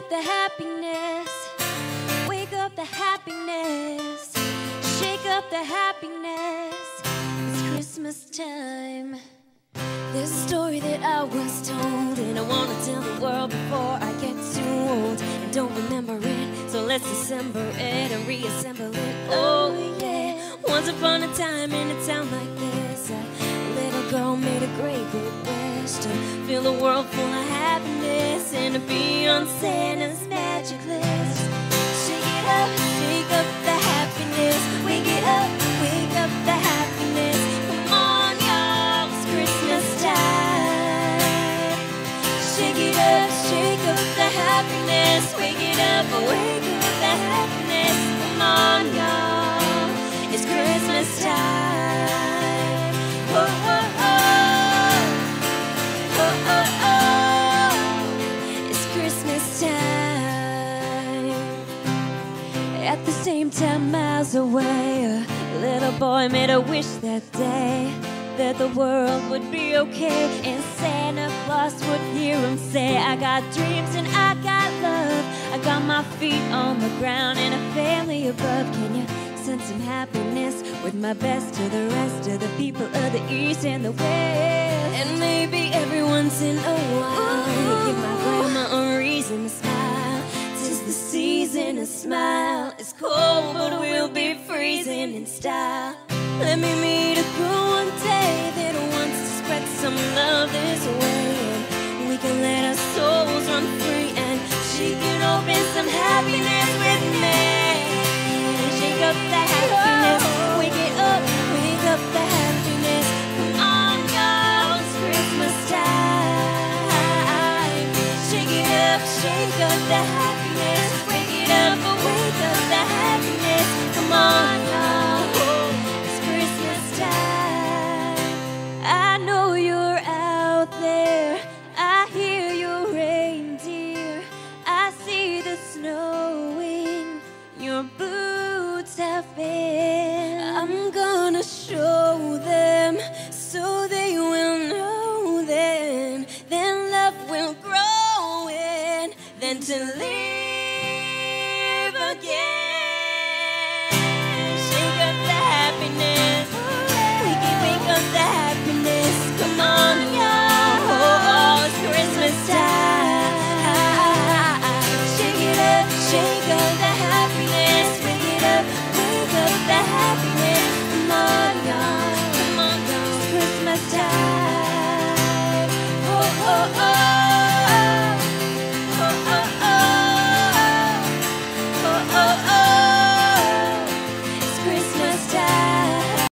up the happiness. Wake up the happiness. Shake up the happiness. It's Christmas time. There's a story that I was told, and I wanna tell the world before I get too old and don't remember it. So let's assemble it and reassemble it. Oh yeah. Once upon a time in a town like this, a little girl made a great big wish to fill the world full of happiness and to be on Santa's magic list. Shake it up, shake up the happiness. Wake it up, wake up the happiness. Come on, y'all, it's Christmas time. Shake it up, shake up the happiness. Wake it up, wake up the happiness. Come on, y'all, it's Christmas time. Oh, oh, oh. Oh, oh, oh. At the same time, miles away, a little boy made a wish that day that the world would be okay. And Santa Claus would hear him say, I got dreams and I got love. I got my feet on the ground and a family above. Can you send some happiness with my best to the rest of the people of the East and the West? And maybe every once in a while, give my grandma a reason to smile. Tis a smile. It's cold, but we'll be freezing in style. Let me meet a girl one day that wants to spread some love this way. And we can let our souls run free and she can open some happiness with me. Shake up the happiness, wake it up, wake up the happiness. Come on, it's Christmas time. Shake it up, shake up the happiness, have been. I'm gonna show them so they will know then. Then love will grow in. Then to leave.